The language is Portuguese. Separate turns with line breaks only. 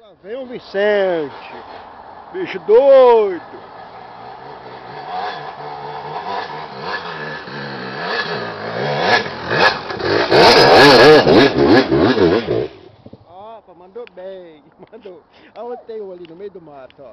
Lá vem o Vicente, bicho doido. Opa, mandou bem, mandou. Ah, Aonde tem um ali no meio do mato, ó.